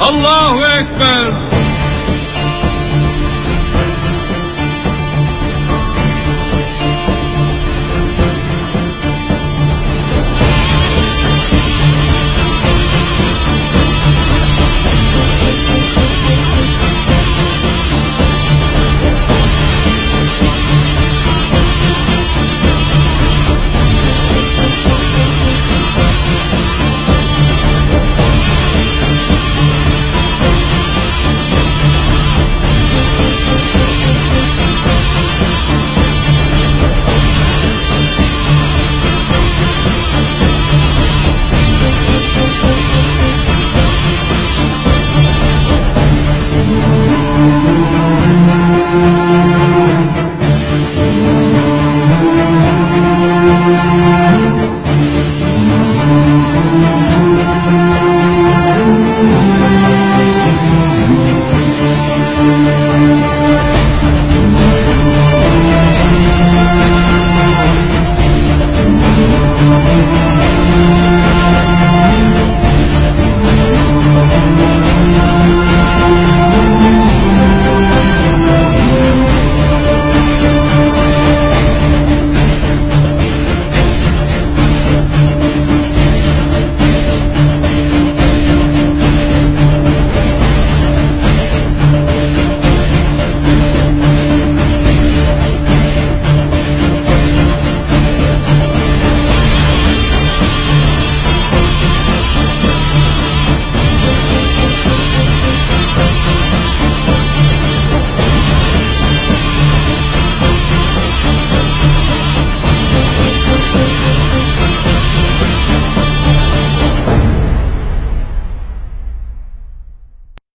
Allahu Ekber.